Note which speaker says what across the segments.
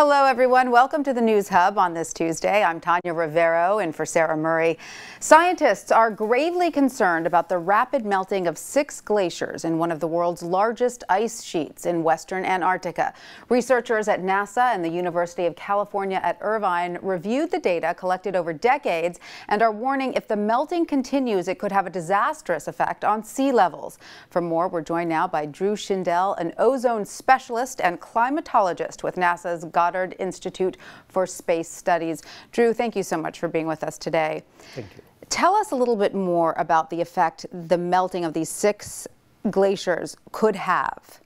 Speaker 1: Hello, everyone. Welcome to the News Hub on this Tuesday. I'm Tanya Rivero and for Sarah Murray. Scientists are gravely concerned about the rapid melting of six glaciers in one of the world's largest ice sheets in western Antarctica. Researchers at NASA and the University of California at Irvine reviewed the data collected over decades and are warning if the melting continues, it could have a disastrous effect on sea levels. For more, we're joined now by Drew Shindell, an ozone specialist and climatologist with NASA's Goddard Institute for Space Studies. Drew, thank you so much for being with us today.
Speaker 2: Thank you.
Speaker 1: Tell us a little bit more about the effect the melting of these six glaciers could have.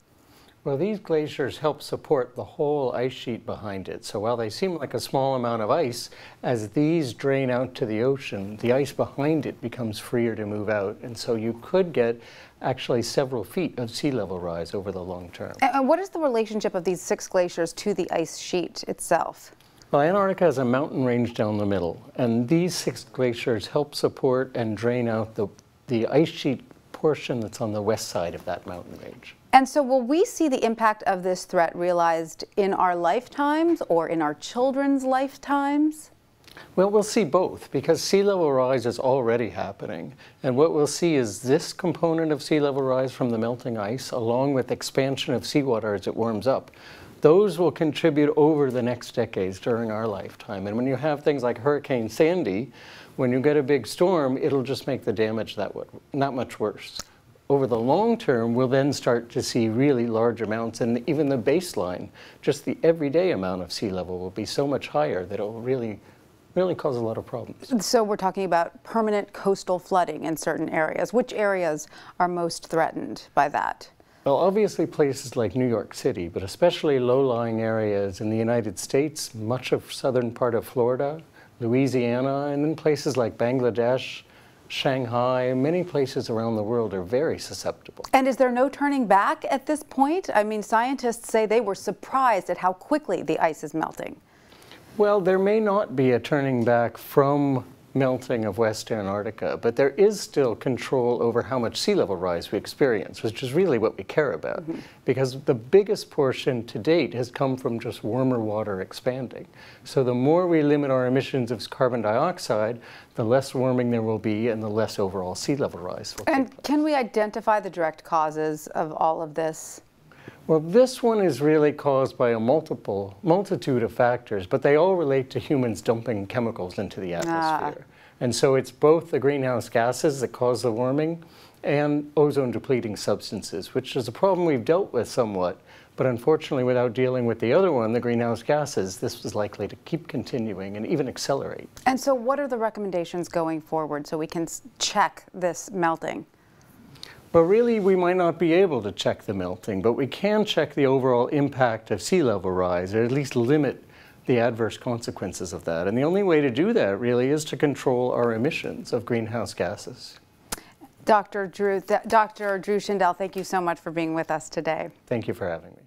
Speaker 2: Well, these glaciers help support the whole ice sheet behind it. So while they seem like a small amount of ice, as these drain out to the ocean, the ice behind it becomes freer to move out. And so you could get actually several feet of sea level rise over the long term.
Speaker 1: And what is the relationship of these six glaciers to the ice sheet itself?
Speaker 2: Well, Antarctica has a mountain range down the middle, and these six glaciers help support and drain out the, the ice sheet portion that's on the west side of that mountain range.
Speaker 1: And so will we see the impact of this threat realized in our lifetimes or in our children's lifetimes?
Speaker 2: Well, we'll see both because sea level rise is already happening. And what we'll see is this component of sea level rise from the melting ice, along with expansion of seawater as it warms up. Those will contribute over the next decades during our lifetime. And when you have things like Hurricane Sandy, when you get a big storm, it'll just make the damage that not much worse over the long term, we'll then start to see really large amounts, and even the baseline, just the everyday amount of sea level will be so much higher that it will really, really cause a lot of problems.
Speaker 1: So we're talking about permanent coastal flooding in certain areas. Which areas are most threatened by that?
Speaker 2: Well, obviously places like New York City, but especially low-lying areas in the United States, much of southern part of Florida, Louisiana, and then places like Bangladesh, Shanghai, many places around the world are very susceptible.
Speaker 1: And is there no turning back at this point? I mean, scientists say they were surprised at how quickly the ice is melting.
Speaker 2: Well, there may not be a turning back from melting of West Antarctica, but there is still control over how much sea level rise we experience, which is really what we care about. Mm -hmm. Because the biggest portion to date has come from just warmer water expanding. So the more we limit our emissions of carbon dioxide, the less warming there will be and the less overall sea level rise will
Speaker 1: And can we identify the direct causes of all of this?
Speaker 2: Well, this one is really caused by a multiple multitude of factors, but they all relate to humans dumping chemicals into the atmosphere. Ah. And so it's both the greenhouse gases that cause the warming and ozone depleting substances, which is a problem we've dealt with somewhat. But unfortunately, without dealing with the other one, the greenhouse gases, this is likely to keep continuing and even accelerate.
Speaker 1: And so what are the recommendations going forward so we can check this melting?
Speaker 2: Well, really, we might not be able to check the melting, but we can check the overall impact of sea level rise, or at least limit the adverse consequences of that. And the only way to do that, really, is to control our emissions of greenhouse gases.
Speaker 1: Dr. Drew, Dr. Drew Shindell, thank you so much for being with us today.
Speaker 2: Thank you for having me.